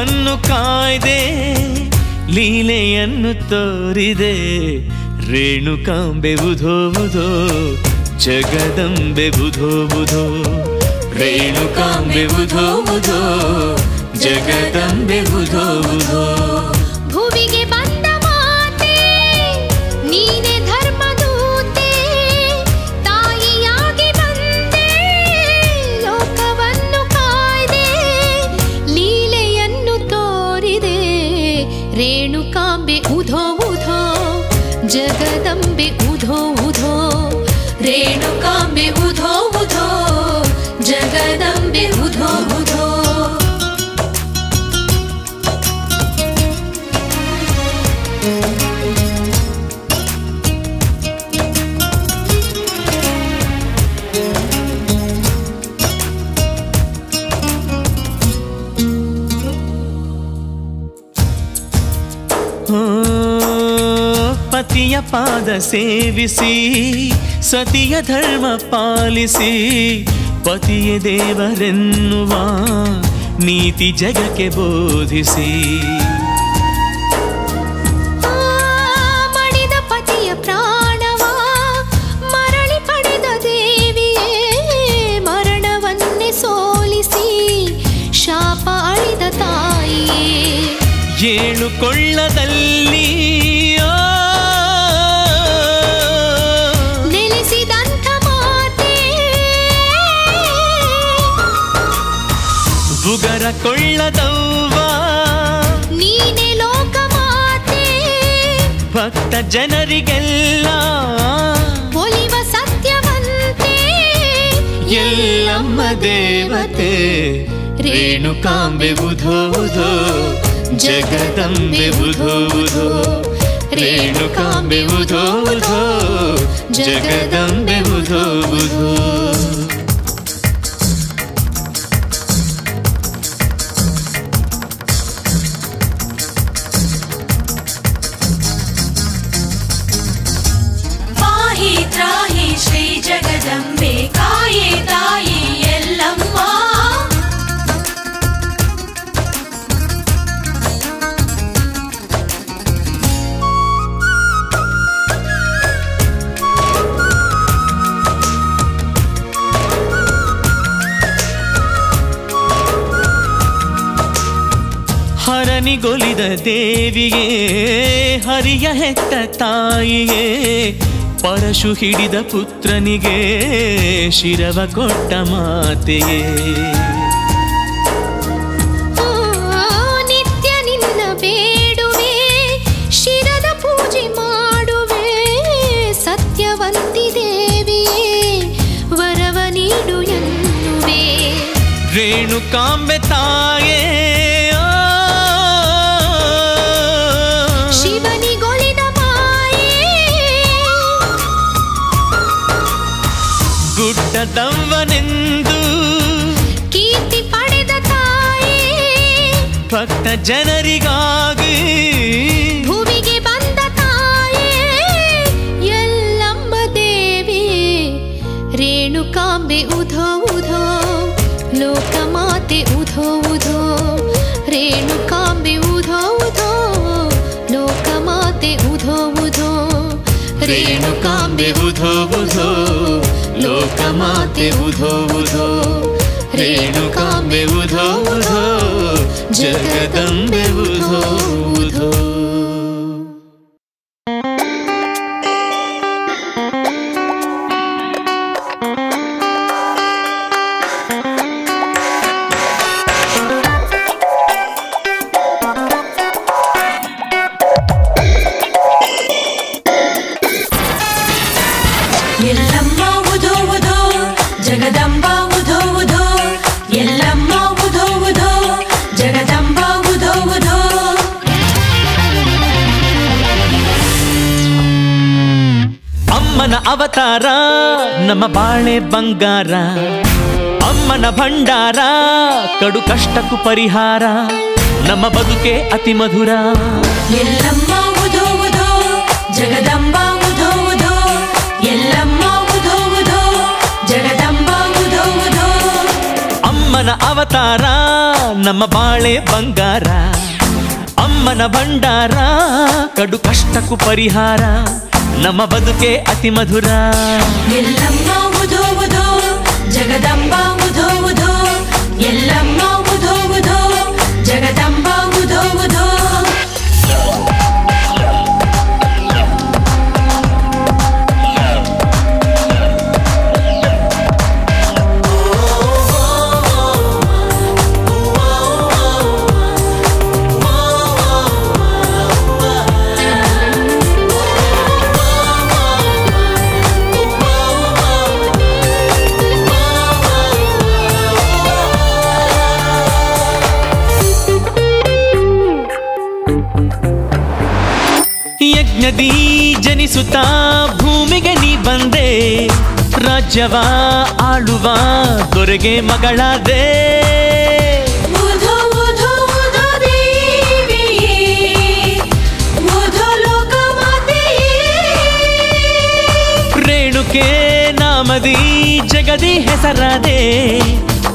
ಲೋಕವನ್ನು ಕಾಯ್ದೆ ಲೀಲೆಯನ್ನು ತೋರಿದೆ. ರೇಣುಕಾಂಬೆ ಬುಧೋ ಜಗದಂಬೆ ಬುಧೋ ಬುಧೋ ರೇಣುಕಾಂಬೆ ಜಗದಂಬೆ ಬುಧೋ जगदम्बे उधो उधो रेणुका उधो उधोधो जगदम्बे उधो। ಪಾದ ಸೇವಿಸಿ ಸತಿಯ ಧರ್ಮ ಪಾಲಿಸಿ ಪತಿಯ ದೇವರೆನ್ನುವ ನೀತಿ ಜಗಕ್ಕೆ ಬೋಧಿಸಿ. ಕೊಳ್ಳದಲ್ಲಿ ಮಡಿದ ಪತಿಯ ಪ್ರಾಣವ ಮರಳಿ ಪಡೆದ ದೇವಿಯೇ ಮರಣವನ್ನೇ ಸೋಲಿಸಿ ಶಾಪ ಅಳಿದ ತಾಯಿಯೇ. ಏಳು ಕೊಳ್ಳದವ್ವ ನೀನೆ ಲೋಕ ಮಾತೆ ಭಕ್ತ ಜನರಿಗೆಲ್ಲ ಒಲಿವ ಸತ್ಯವಂತೆ. ಎಲ್ಲಮ್ಮ ದೇವತೆ ರೇಣುಕಾಂಬೆ ಬುಧೋ ಬುಧೋ ಜಗದಂಬೆ ಬುಧೋ ಬುಧೋ ರೇಣುಕಾಂಬೆ ಬುಧೋ ಬುಧೋ ಜಗದಂಬೆ ಬುಧೋ ದೇವಿಯೇ ಹರಿಯ ಹೆತ್ತ ತಾಯಿಯೇ ಪರಶು ಹಿಡಿದ ಪುತ್ರನಿಗೆ ಶಿರವ ಕೊಟ್ಟ ಮಾತೆಯೇ. ಜನರಿಗಾಗಿ ಭೂಮಿಗೆ ಬಂದ ತಾಯೇ, ಎಲ್ಲಮ್ಮ ದೇವಿ, ರೇಣುಕಾಂಬೆ ಉಧೋ ಉಧೋ, ಲೋಕಮಾತೆ ಉಧೋ ಉಧೋ, ರೇಣುಕಾಂಬೆ ಉಧೋ ಉಧೋ, ಲೋಕಮಾತೆ ಉಧೋ ಉಧೋ, ರೇಣುಕಾಂಬೆ ಉಧೋ ಬುಧೋ ಲೋಕಮಾತೆ ಉಧೋ ಉಧೋ, ರೇಣುಕಾಂಬೆ ಉಧೋ ಬುಧೋ जगतं बुधो ಸಂಸಾರ ನಮ್ಮ ಬಾಳೆ ಬಂಗಾರ ಅಮ್ಮನ ಭಂಡಾರ ಕಡು ಕಷ್ಟಕ್ಕೂ ಪರಿಹಾರ ನಮ್ಮ ಬದುಕೆ ಅತಿ ಮಧುರ. ಎಲ್ಲಮ್ಮ ಅಮ್ಮನ ಅವತಾರ ನಮ್ಮ ಬಾಳೆ ಬಂಗಾರ ಅಮ್ಮನ ಭಂಡಾರ ಕಡು ಕಷ್ಟಕ್ಕೂ ಪರಿಹಾರ. ನಮ್ಮ ಬದುಕೆ ಅತಿ ಮಧುರ. ಎಲ್ಲಮ್ಮ ಉಧೋ ಉಧೋ ಜಗದಂಬ ಉಧೋ ಉಧೋ ಎಲ್ಲಮ್ಮ ಜನಿಸುತ್ತಾ ಭೂಮಿಗೆ ನೀ ಬಂದೆ. ರಾಜ್ಯವ ಆಳುವ ದೊರೆಗೆ ಮಗಳಾದೆ. ರೇಣುಕೆ ನಾಮದಿ ಜಗದಿ ಹೆಸರಾದೆ.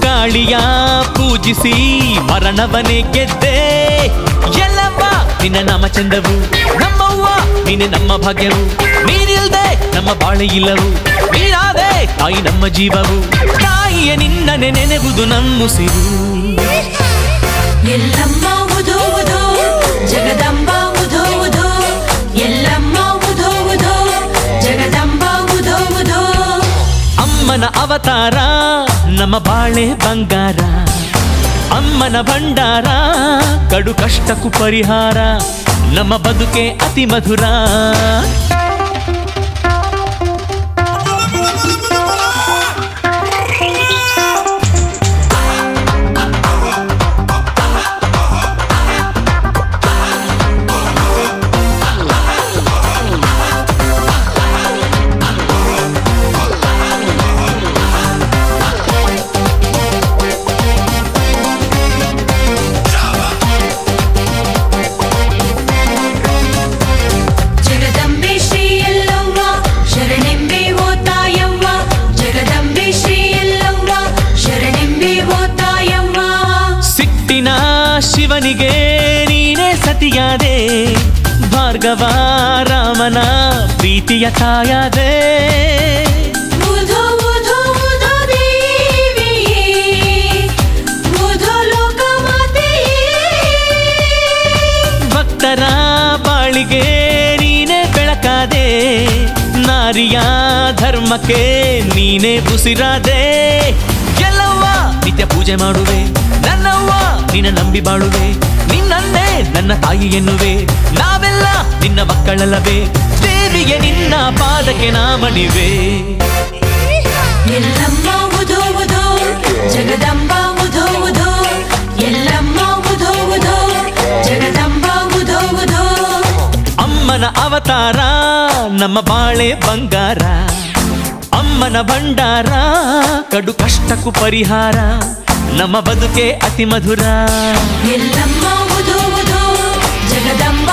ಕಾಳಿಯ ಪೂಜಿಸಿ ಮರಣವನೇ ಗೆದ್ದೆ. ಎಲ್ಲವ್ವ ನಿನ್ನ ನಾಮ ಚಂದವು. ನೀನೆ ನಮ್ಮ ಭಾಗ್ಯವು ನೀನಿಲ್ದೆ ನಮ್ಮ ಬಾಳೆ ಇಲ್ಲವು ನೀನಾದೆ ತಾಯಿ ನಮ್ಮ ಜೀವವು. ತಾಯಿಯ ನಿನ್ನನೆ ನೆನೆಗುದು ನಮ್ಮುಸಿರು ಎಲ್ಲಮ್ಮ ಜಗದಂಬ ಎಲ್ಲಮ್ಮ ಜಗದಂಬ ಅಮ್ಮನ ಅವತಾರ ನಮ್ಮ ಬಾಳೆ ಬಂಗಾರ. ಅಮ್ಮನ ಭಂಡಾರ ಕಡು ಕಷ್ಟಕ್ಕೂ ಪರಿಹಾರ. ನಮ್ಮ ಬದುಕೆ ಅತಿ ಮಧುರ. ಪ್ರೀತಿಯ ಛಾಯಾದೆ ಭಕ್ತರ ಬಾಳಿಗೆ ನೀನೆ ಬೆಳಕಾದೆ ನಾರಿಯ ಧರ್ಮಕ್ಕೆ ನೀನೆ ಉಸಿರಾದೆ. ಎಲ್ಲವ್ವ ನಿತ್ಯ ಪೂಜೆ ಮಾಡುವೆ ನನ್ನವ್ವ ನಿನ್ನ ನಂಬಿ ಬಾಳುವೆ ನಿನ್ನನ್ನೇ ನನ್ನ ತಾಯಿ ಎನ್ನುವೆ. ನಾವೆಲ್ಲ ನಿನ್ನ ಮಕ್ಕಳಲ್ಲವೇ. ದೇವಿಗೆ ನಿನ್ನ ಪಾದಕ್ಕೆ ನಾಮಣಿವೆ. ಎಲ್ಲಮ್ಮ ಉಧೋ ಉಧೋ ಜಗದಂಬ ಉಧೋ ಉಧೋ ಎಲ್ಲಮ್ಮ ಉಧೋ ಜಗದಂಬ ಉಧೋ ಅಮ್ಮನ ಅವತಾರ ನಮ್ಮ ಬಾಳೆ ಬಂಗಾರ. ಅಮ್ಮನ ಭಂಡಾರ ಕಡು ಕಷ್ಟಕ್ಕೂ ಪರಿಹಾರ ನಮ್ಮ ಬದುಕೆ ಅತಿ ಮಧುರ. ಎಲ್ಲಮ್ಮ ಉಧೋ ಜಗದಂಬ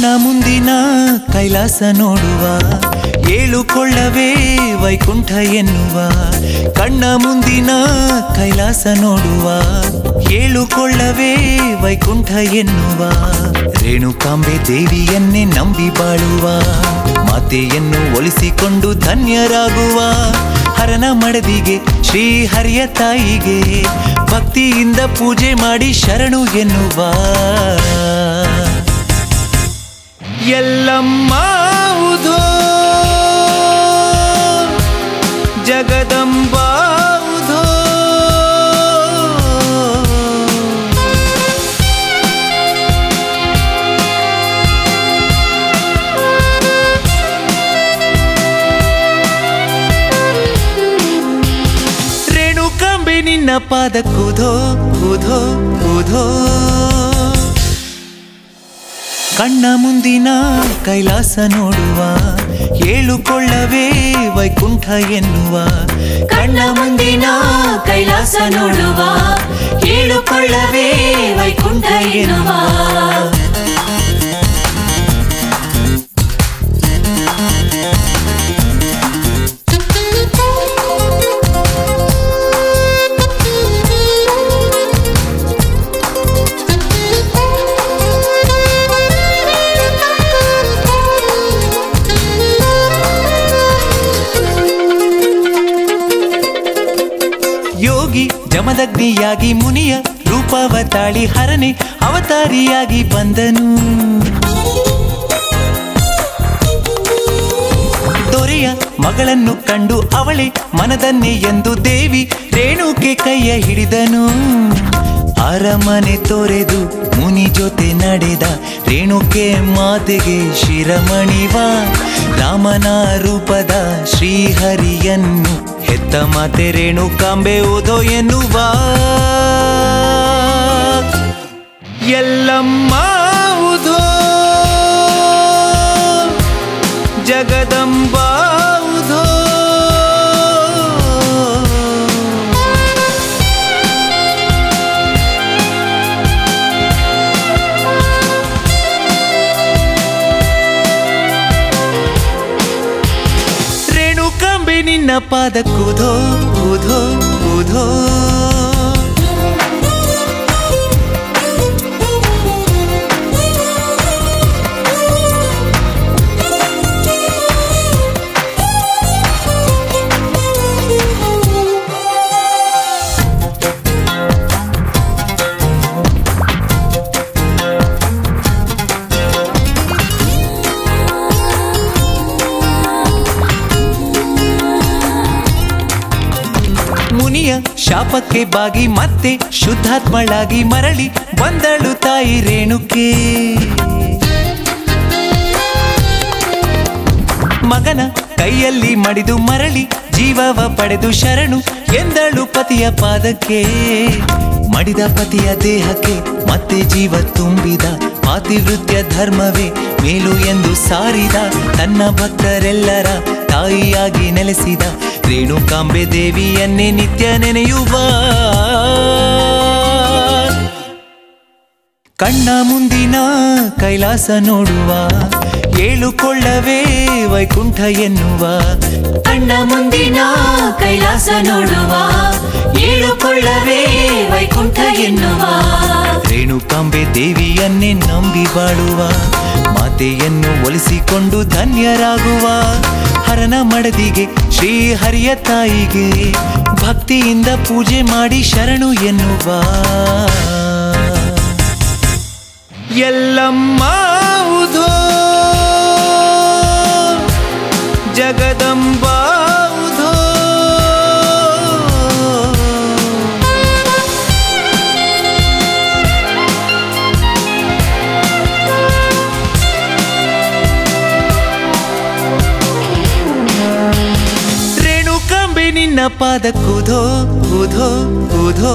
ಕಣ್ಣ ಮುಂದಿನ ಕೈಲಾಸ ನೋಡುವ, ಏಳುಕೊಳ್ಳವೇ ವೈಕುಂಠ ಎನ್ನುವ, ಕಣ್ಣ ಮುಂದಿನ ಕೈಲಾಸ ನೋಡುವ, ಏಳುಕೊಳ್ಳವೇ ವೈಕುಂಠ ಎನ್ನುವ, ರೇಣುಕಾಂಬೆ ದೇವಿಯನ್ನೇ ನಂಬಿ ಬಾಳುವ, ಮಾತೆಯನ್ನು ಒಲಿಸಿಕೊಂಡು ಧನ್ಯರಾಗುವ, ಹರನ ಮಡದಿಗೆ ಶ್ರೀ ಹರಿಯ ತಾಯಿಗೆ, ಭಕ್ತಿಯಿಂದ ಪೂಜೆ ಮಾಡಿ ಶರಣು ಎನ್ನುವ. ಎಲ್ಲಮ್ಮ ಉಧೋ ಜಗದಂಬ ಉಧೋ ರೇಣುಕಾಂಬೆ ನಿನ್ನ ಪಾದ ಕುಧೋ ಕುಧೋ ಕುಧೋ ಕಣ್ಣ ಮುಂದಿನ ಕೈಲಾಸ ನೋಡುವ ಏಳುಕೊಳ್ಳವೇ ವೈಕುಂಠ ಎನ್ನುವ ಕಣ್ಣ ಮುಂದಿನ ಕೈಲಾಸ ನೋಡುವ ಏಳುಕೊಳ್ಳವೇ ವೈಕುಂಠ ಎನ್ನುವ ಜಮದಗ್ನಿಯಾಗಿ ಮುನಿಯ ರೂಪವ ತಾಳಿ ಹರನೆ ಅವತಾರಿಯಾಗಿ ಬಂದನು. ದೊರೆಯ ಮಗಳನ್ನು ಕಂಡು ಅವಳೆ ಮನದನ್ನೇ ಎಂದು ದೇವಿ ರೇಣುಕೆ ಕೈಯ ಹಿಡಿದನು. ಅರಮನೆ ತೊರೆದು ಮುನಿ ಜೊತೆ ನಡೆದ ರೇಣುಕೆ ಮಾತೆಗೆ ಶಿರಮಣಿವ ರಾಮನ ರೂಪದ ಶ್ರೀಹರಿಯನ್ನು ಮಾತೆ ರೇಣುಕಾಂಬೆ ಓದೋ ಎನ್ನುವ ನಿನ್ನ ಪಾದ ಕುಧೋ ಕುಧೋ ಶಾಪಕ್ಕೆ ಬಾಗಿ ಮತ್ತೆ ಶುದ್ಧಾತ್ಮಳಾಗಿ ಮರಳಿ ಬಂದಳು ತಾಯಿ ರೇಣುಕೆ. ಮಗನ ಕೈಯಲ್ಲಿ ಮಡಿದು ಮರಳಿ ಜೀವವ ಪಡೆದು ಶರಣು ಎಂದಳು ಪತಿಯ ಪಾದಕ್ಕೆ. ಮಡಿದ ಪತಿಯ ದೇಹಕ್ಕೆ ಮತ್ತೆ ಜೀವ ತುಂಬಿದ ಪಾತಿವೃತ್ಯ ಧರ್ಮವೇ ಮೇಲು ಎಂದು ಸಾರಿದ ತನ್ನ ಭಕ್ತರೆಲ್ಲರ ತಾಯಿಯಾಗಿ ನೆಲೆಸಿದ ರೇಣುಕಾಂಬೆ ದೇವಿಯನ್ನೇ ನಿತ್ಯ ನೆನೆಯುವ. ಕಣ್ಣ ಮುಂದಿನ ಕೈಲಾಸ ನೋಡುವ. ಏಳುಕೊಳ್ಳವೇ ವೈಕುಂಠ ಎನ್ನುವ. ಕಣ್ಣ ಮುಂದಿನ ಕೈಲಾಸ ನೋಡುವ. ಏಳುಕೊಳ್ಳವೇ ವೈಕುಂಠ ಎನ್ನುವ. ರೇಣುಕಾಂಬೆ ದೇವಿಯನ್ನೇ ನಂಬಿ ಬಾಳುವ. ಮಾತೆಯನ್ನು ಒಲಿಸಿಕೊಂಡು ಧನ್ಯರಾಗುವ. ಹರನ ಮಡದಿಗೆ ಶ್ರೀ ಹರಿಯ ತಾಯಿಗೆ ಭಕ್ತಿಯಿಂದ ಪೂಜೆ ಮಾಡಿ ಶರಣು ಎನ್ನುವ. ಎಲ್ಲಮ್ಮ ಪಾದ ಕುಧೋ ಕುಧೋ ಕುಧೋ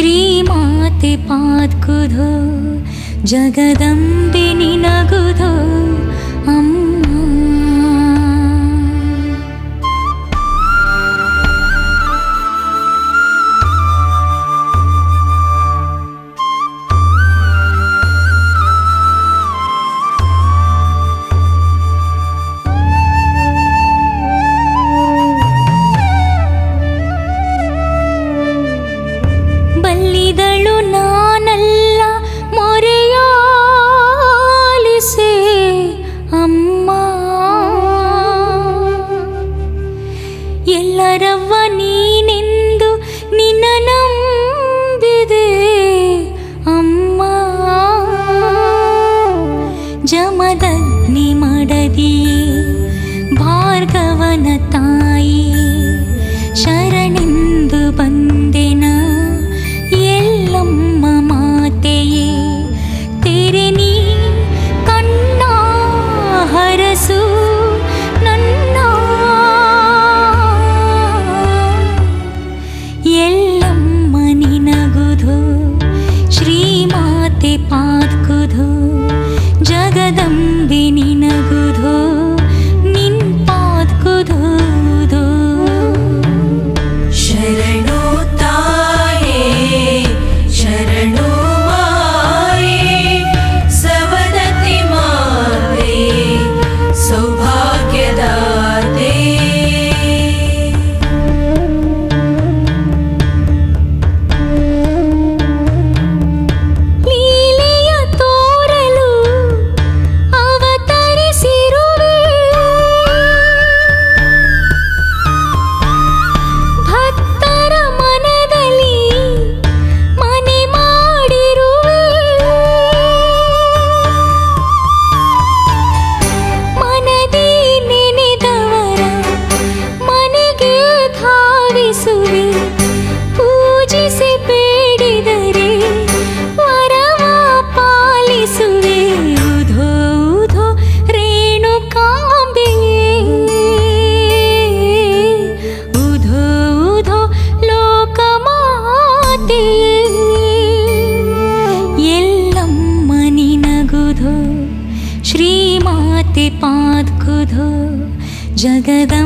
श्रीमाते पात्कुधो जगदम्बिनि नगुधो। 这该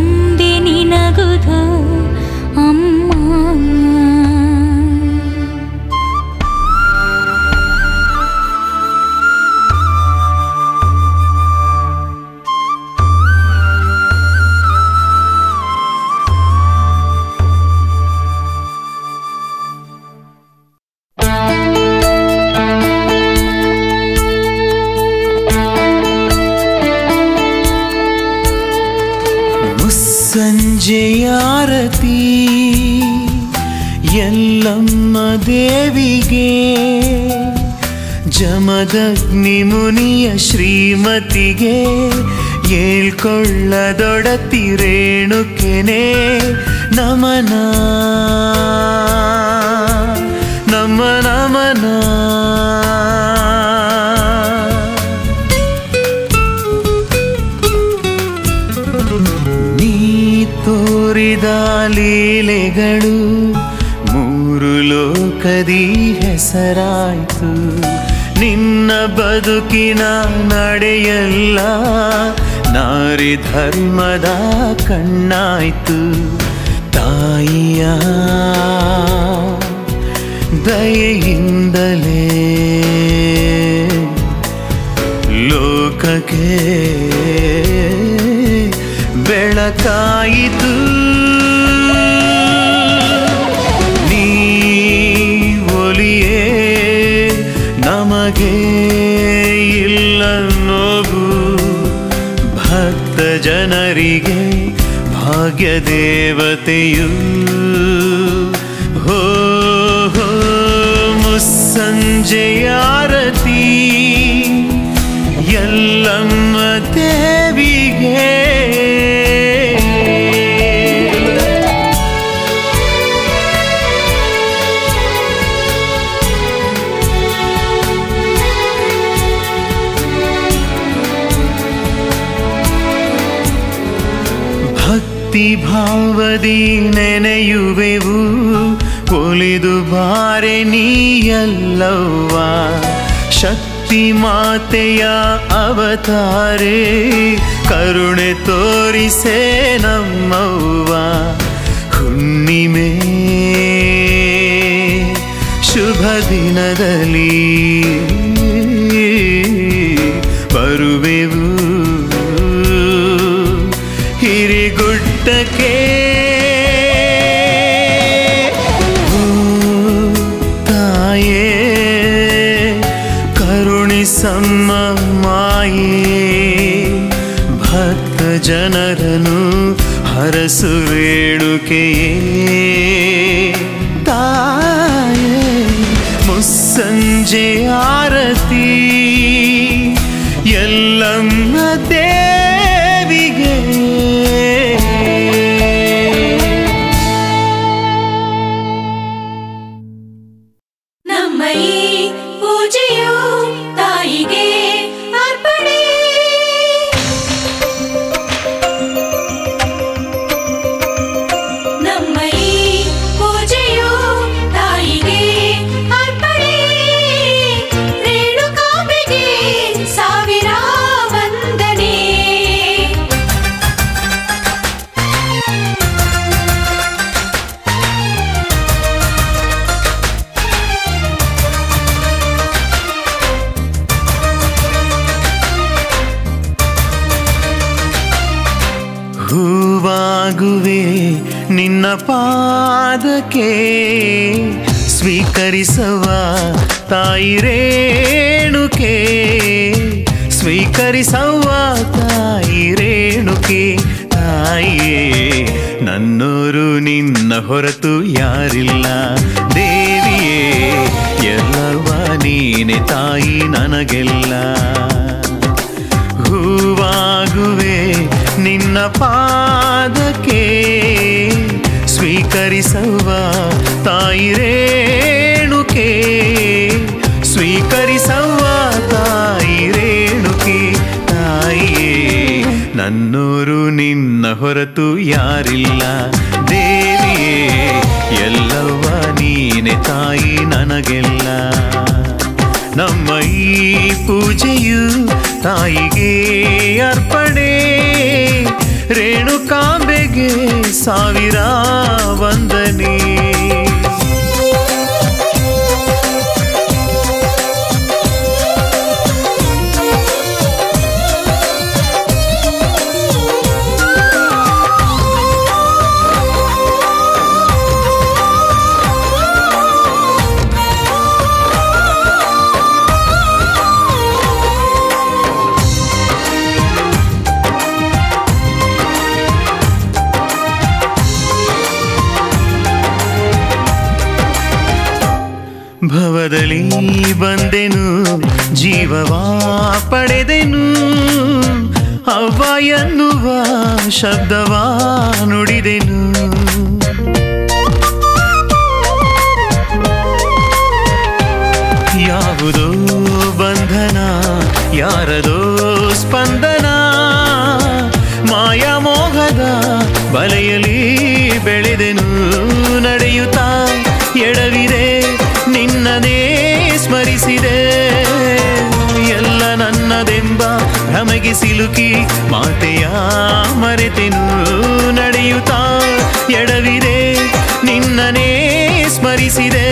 ನಿಮ್ಮತಿಗೆ ಏಳ್ಕೊಳ್ಳದೊಡತಿರೇಣುಕೆನೆ ನಮನ. ನಮ್ಮ ನಮನ. ನೀ ತೋರಿದ ಲೀಲೆಗಳು ಮೂರು ಲೋಕದಿ ಹೆಸರಾಯಿತು. ನಿನ್ನ ಬದುಕಿನ ನಡೆಯಲ್ಲ. ನಾರಿ ಧರ್ಮದ ಕಣ್ಣಾಯ್ತು. ತಾಯಿಯ ದಯೆಯಿಂದಲೇ ಲೋಕಕ್ಕೆ ಬೆಳಕಾಯಿತು. ಜನರಿಗೆ ಭಾಗ್ಯ ದೇವತೆಯು ಹೋ ಮುಸ್ಸಂಜೆಯಾರತಿ ಎಲ್ಲಂ ಭಕ್ತಿ ಭಾವದಿ ನೆನೆಯುವೆವು. ಒಲಿದು ಬಾರೆ ನೀಯಲ್ಲವ್ವ. ಶಕ್ತಿ ಮಾತೆಯ ಅವತಾರೆ. ಕರುಣೆ ತೋರಿಸೆ ನಮ್ಮವ್ವ. ಹುಣ್ಣಿಮೆ. ಶುಭ ದಿನದಲ್ಲಿ. அரசு வேணுகே ನಿನ್ನ ಪಾದಕ್ಕೆ ಸ್ವೀಕರಿಸವ ತಾಯಿ ರೇಣುಕೆ. ಸ್ವೀಕರಿಸವ ತಾಯಿ ರೇಣುಕೆ, ತಾಯಿಯೇ. ನನ್ನೂರು ನಿನ್ನ ಹೊರತು ಯಾರಿಲ್ಲ ದೇವಿಯೇ. ಎಲ್ಲವ ನೀನೆ ತಾಯಿ ನನಗೆಲ್ಲ. ನಮ್ಮ ಈ ಪೂಜೆಯು ತಾಯಿಗೆ ಅರ್ಪಣೆ. ರೇಣುಕಾಂಬೆಗೆ ಸಾವಿರ ವಂದನೆ. ಬಂದೆನು ಜೀವವಾ ಪಡೆದೆನು ಅವ್ವ ಎನ್ನುವ ಶಬ್ದವಾ ನುಡಿದೆನು. ಯಾವುದೋ ಬಂಧನ ಯಾರದೋ ಸ್ಪಂದನ ಸಿಲುಕಿ ಮಾತೆಯ ಮರೆತೆನು ನಡೆಯುತ್ತಾ? ಎಡವಿದೆ ನಿನ್ನನೇ ಸ್ಮರಿಸಿದೆ.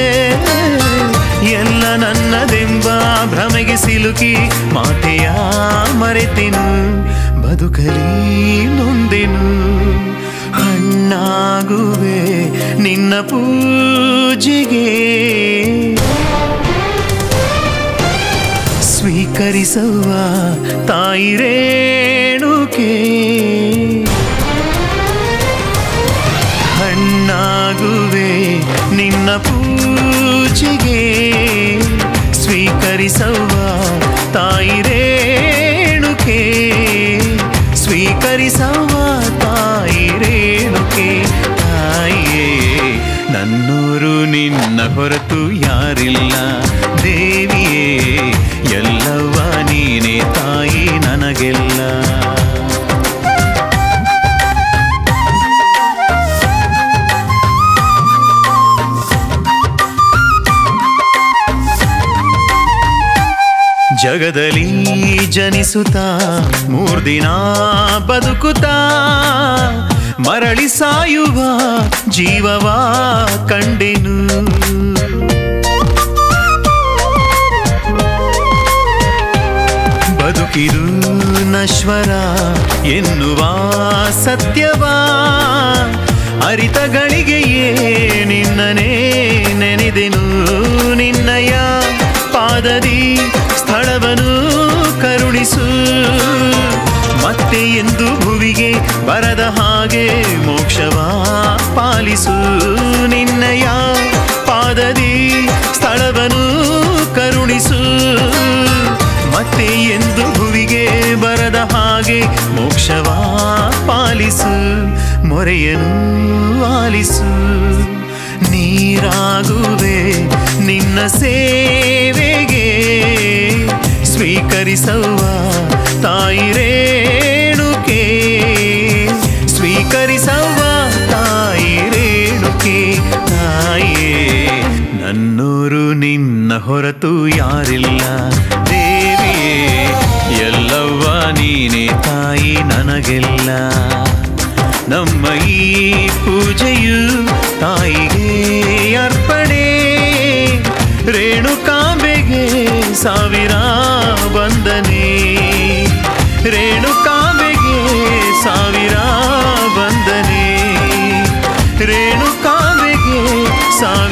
ಎಲ್ಲ ನನ್ನದೆಂಬ ಭ್ರಮೆಗೆ ಸಿಲುಕಿ ಮಾತೆಯ ಮರೆತೆನು, ಬದುಕಲಿ ನೊಂದೆನು. ಹಣ್ಣಾಗುವೆ ನಿನ್ನ ಪೂಜೆಗೆ. ಸ್ವೀಕರಿಸುವ ತಾಯಿ ರೇಣುಕೆ. ಹಣ್ಣಾಗುವೆ ನಿನ್ನ ಪೂಜೆಗೆ. ಸ್ವೀಕರಿಸುವ ತಾಯಿ ರೇಣುಕೆ. ಸ್ವೀಕರಿಸುವ ತಾಯಿ ರೇಣುಕೆ. ತಾಯಿಯೇ, ನನ್ನೂರು ನಿನ್ನ ಹೊರತು ಯಾರಿಲ್ಲ. ಜಗದಲ್ಲಿ ಜನಿಸುತ್ತಾ, ಮೂರ್ದಿನ ಬದುಕುತ್ತಾ, ಮರಳಿ ಸಾಯುವ ಜೀವವ ಕಂಡೆನು. ಬದುಕಿದು ನಶ್ವರ ಎನ್ನುವ ಸತ್ಯವಾ, ಅರಿತ ಗಳಿಗೆಯೇ ನಿನ್ನನೇ ನೆನೆದೆನು ನಿನ್ನಯ ಪಾದದಿ ಸ್ಥಳವನು ಕರುಣಿಸು. ಮತ್ತೆ ಎಂದು ಭುವಿಗೆ ಬರದ ಹಾಗೆ ಮೋಕ್ಷವ ಪಾಲಿಸು. ನಿನ್ನಯ ಪಾದದಿ ಸ್ಥಳವನು ಕರುಣಿಸು. ಮತ್ತೆ ಎಂದು ಭುವಿಗೆ ಬರದ ಹಾಗೆ ಮೋಕ್ಷವ ಪಾಲಿಸು. ಮೊರೆಯನ್ನು ಆಲಿಸು. ನೀರಾಗುವೆ. ನಿನ್ನ ಸೇವೆಗೆ ಸ್ವೀಕರಿಸುವ ತಾಯಿ ರೇಣುಕೆ. ಸ್ವೀಕರಿಸವ್ವ ತಾಯಿ ರೇಣುಕೆ ತಾಯೇ ನನ್ನೂರು ನಿನ್ನ ಹೊರತು ಯಾರಿಲ್ಲ ದೇವಿಯೇ. ಎಲ್ಲವ್ವ ನೀನೇ ತಾಯಿ ನನಗೆಲ್ಲ. ನಮ್ಮ ಈ ಪೂಜೆಯು ತಾಯಿಗೆ ಸಾವಿರ ಬಂದನೆ ರೇಣುಕಾಂಬೆಗೆ ಸಾವಿರ ಬಂದನೆ ರೇಣುಕಾಂಬೆಗೆ ಸಾವಿರ